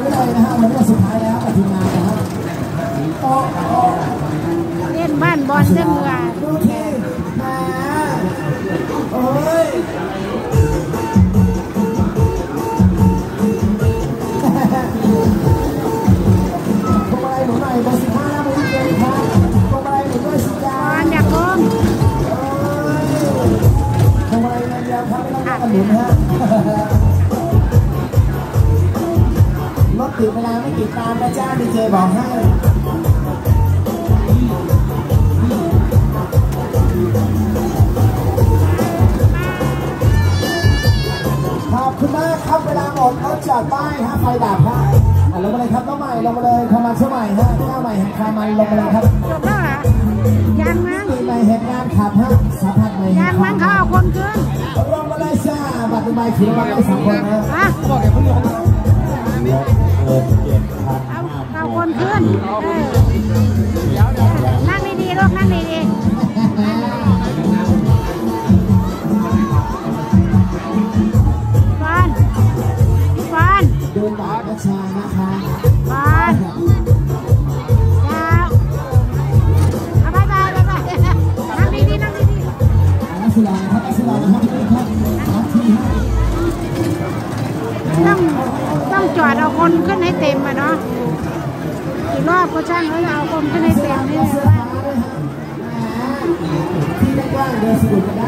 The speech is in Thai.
ไว้เลยนะฮะวันนี้สุดท้ายแล้วกับทีมงานนะครับเล่นบ้านบอลเล่นเมืองดูทีมาโอ้ยพวงมาลัยหนูหน่อยเบอร์สิบห้าเบอร์ยี่สิบครับพวงมาลัยหนูด้วยสิจ้าบอลอยากก้มพวงมาลัยเงินเดียวครับไม่ต้องการหนุนฮะ ดเวลาไม่ติดตามนะจ้าดีเจบอกให้ขอบคุณมากครับเวลาหมดรถจอดป้ายฮะไฟดับฮะอะลงมาเลยครับน้องใหม่ลงมาเลยคอมมานเชื่อใหม่ฮะเจ้าใหม่แห่งคามันลงมาเลยครับจบแล้วเหรอยังมั้งปีใหม่แห่งงานขับฮะสัมผัสใหม่ยังมั้งเขาเอาคนขึ้นลงมาเลยจ้าบัตรใหม่ถือมาได้สองคนนะฮะบอกแกเพิ่งลงเอ ดูหมาประชานะคะฟอนยาวเอาบายบายบายบายนั่งดีๆนั่งดีนักศิลาครับนักศิลานะครับทุกท่านครับที่ๆต้องต้องจอดเอาคนขึ้นให้เต็มอะเนาะกี่รอบก็ช่างแล้วจะเอาคนขึ้นให้เต็มนี่แหลยฮะที่กว้างๆเดินสะดวกกันได้